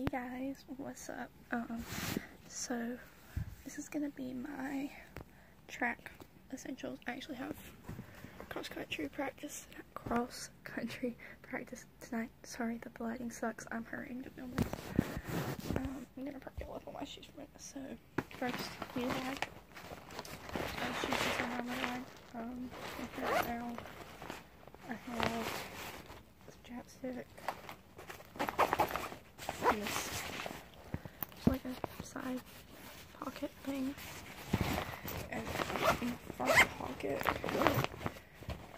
Hey guys, what's up? Um, so this is gonna be my track essentials. I actually have cross country practice, cross country practice tonight. Sorry the lighting sucks. I'm hurrying to film this. Um, I'm gonna probably all my shoes for it. So first, have my shoes on my. Um, right now I have chapstick and this like a side pocket thing. And in the front pocket,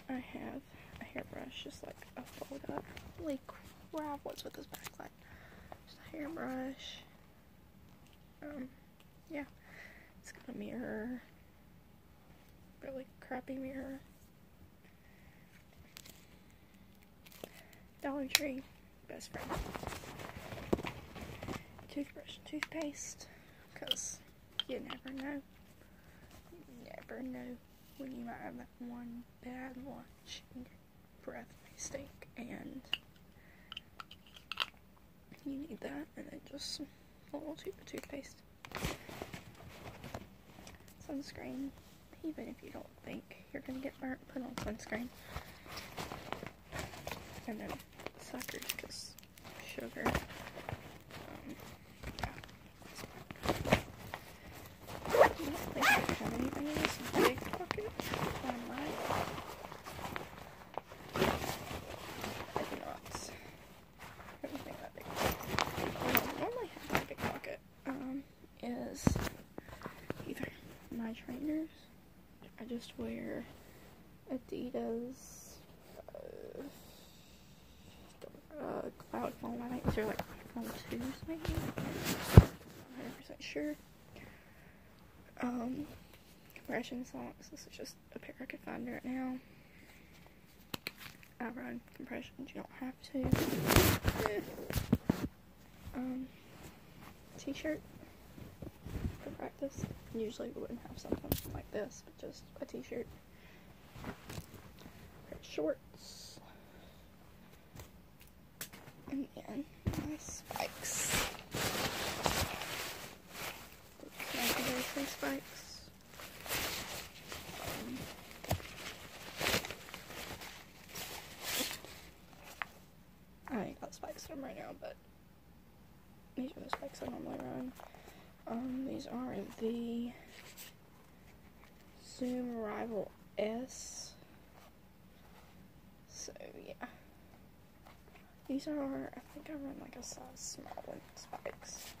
I have a hairbrush, just like a fold up. Holy crap, what's with this backlight? Just a hairbrush. Um, yeah. It's got a mirror. Really crappy mirror. Dollar Tree, best friend toothbrush and toothpaste because you never know. You never know when you might have that one bad lunch and your breath may stink and you need that and then just a little tube of toothpaste. Sunscreen. Even if you don't think you're gonna get burnt, put on sunscreen. And then suckers because sugar. I just wear Adidas uh, uh, Cloud Foam. I think these are like Foam 2s maybe. 100% sure. Um, compression socks. This is just a pair I could find right now. I run compressions, you don't have to. Um, t-shirt practice. Usually we wouldn't have something like this, but just a t-shirt. Shorts. And then my spikes. Nike spikes. I ain't got spikes on right now, but these are the spikes I normally run. Um, these are the Zoom Rival S. So, yeah. These are, I think I run like a size small one spikes.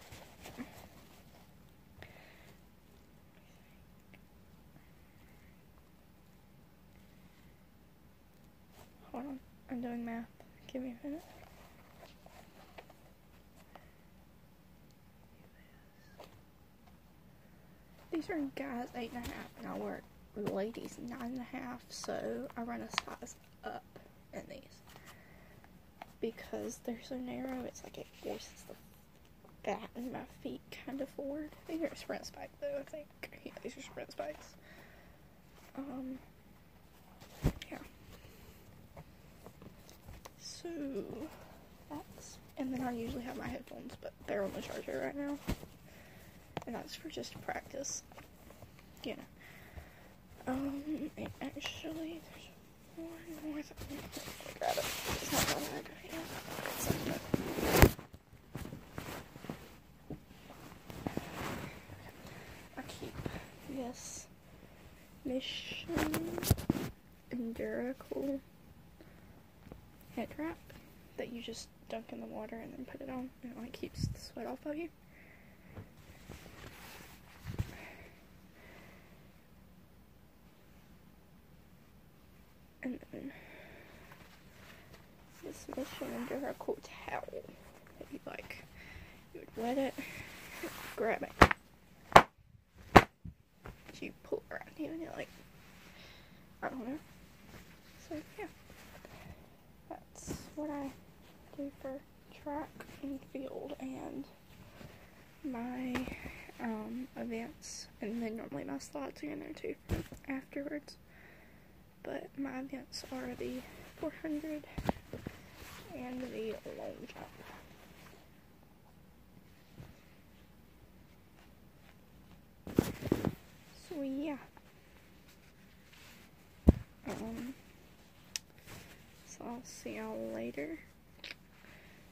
Hold on, I'm doing math. Give me a minute. These are guys eight and a half, and I wear ladies nine and a half, so I run a size up in these because they're so narrow. It's like it forces the fat in my feet kind of forward. These are sprint spikes, though. I think yeah, these are sprint spikes. Um, yeah. So that's and then I usually have my headphones, but they're on the charger right now and that's for just practice. Know. Um, actually, there's one more thing. I grab it. It's not that. Yeah, I keep this Mission Enduracool head wrap that you just dunk in the water and then put it on, and it like keeps the sweat off of you. And then mission Enduracool towel that you like. You would wet it, grab it. You pull around you and you're like, I don't know. So yeah, that's what I do for track and field and my um, events. And then normally my slots are in there too afterwards but my events are the 400 and the long jump. So yeah. Um, so I'll see y'all later.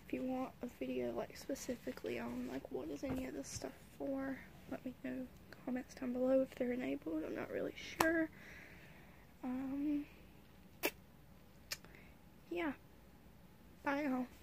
If you want a video like specifically on like what is any of this stuff for, let me know comments down below if they're enabled. I'm not really sure. Um, yeah. Bye y'all.